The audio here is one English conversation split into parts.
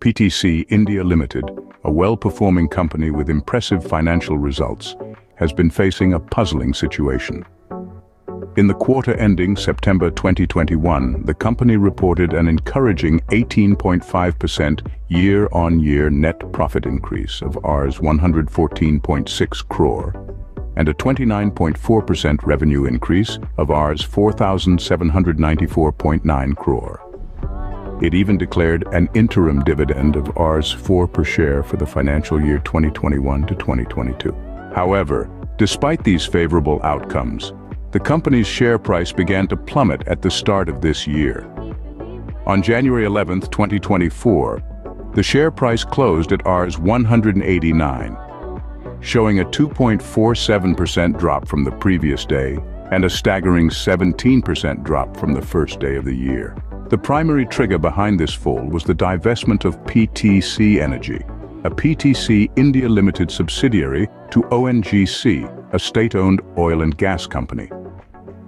PTC India Limited, a well-performing company with impressive financial results, has been facing a puzzling situation. In the quarter ending September 2021, the company reported an encouraging 18.5% year-on-year net profit increase of Rs 114.6 crore and a 29.4% revenue increase of Rs 4,794.9 crore. It even declared an interim dividend of Rs 4 per share for the financial year 2021 to 2022. However, despite these favorable outcomes, the company's share price began to plummet at the start of this year. On January 11, 2024, the share price closed at Rs 189, showing a 2.47% drop from the previous day and a staggering 17% drop from the first day of the year. The primary trigger behind this fall was the divestment of PTC Energy, a PTC India Limited subsidiary to ONGC, a state-owned oil and gas company.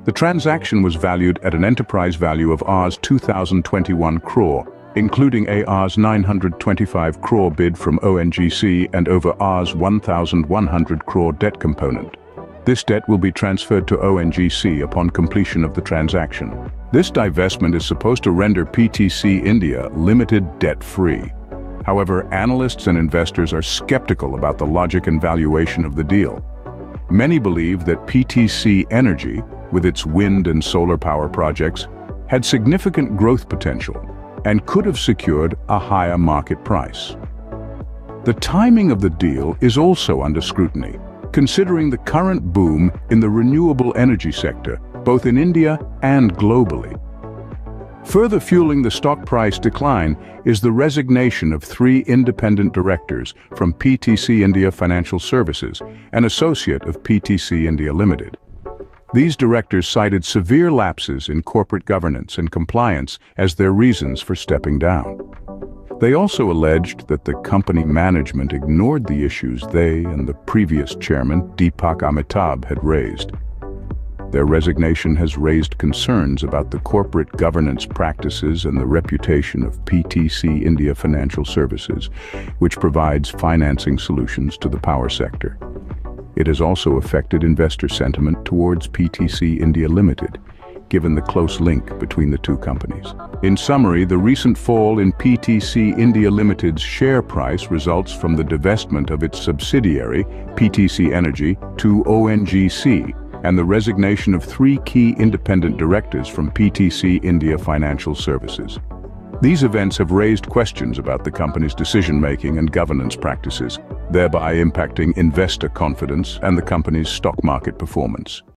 The transaction was valued at an enterprise value of Rs 2021 crore, including a Rs 925 crore bid from ONGC and over Rs 1,100 crore debt component. This debt will be transferred to ONGC upon completion of the transaction. This divestment is supposed to render PTC India limited debt-free. However, analysts and investors are skeptical about the logic and valuation of the deal. Many believe that PTC Energy, with its wind and solar power projects, had significant growth potential and could have secured a higher market price. The timing of the deal is also under scrutiny, considering the current boom in the renewable energy sector both in India and globally. Further fueling the stock price decline is the resignation of three independent directors from PTC India Financial Services, an associate of PTC India Limited. These directors cited severe lapses in corporate governance and compliance as their reasons for stepping down. They also alleged that the company management ignored the issues they and the previous chairman, Deepak Amitabh, had raised. Their resignation has raised concerns about the corporate governance practices and the reputation of PTC India Financial Services, which provides financing solutions to the power sector. It has also affected investor sentiment towards PTC India Limited, given the close link between the two companies. In summary, the recent fall in PTC India Limited's share price results from the divestment of its subsidiary, PTC Energy, to ONGC, and the resignation of three key independent directors from PTC India Financial Services. These events have raised questions about the company's decision-making and governance practices, thereby impacting investor confidence and the company's stock market performance.